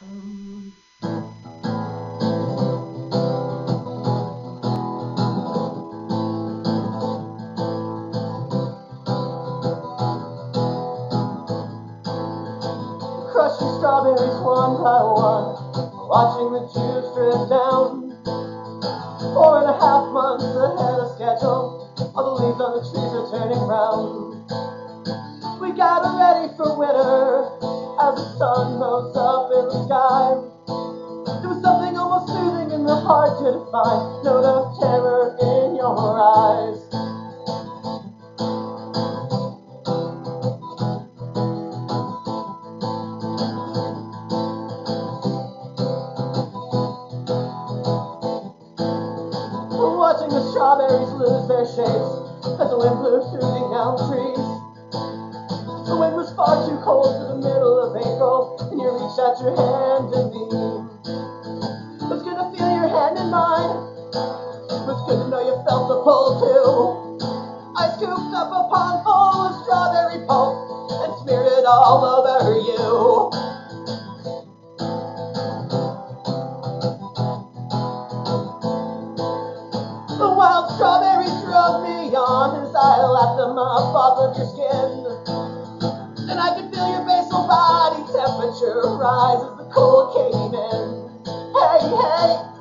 Crushing strawberries one by one, watching the juice drip down. Four and a half months ahead of schedule, all the leaves on the trees are turning brown. We got ready for winter as the sun rose up the sky. There was something almost soothing in the heart to define, note of terror in your eyes. Watching the strawberries lose their shapes as the wind blew through the elm trees. The wind was far too cold for the middle out your hand to me. It was good to feel your hand in mine. It was good to know you felt the pull too. I scooped up a pond full of strawberry pulp and smeared it all over you. The wild strawberries drove me on as I lapped them up off of your skin. rise as the cold came in. Hey, hey.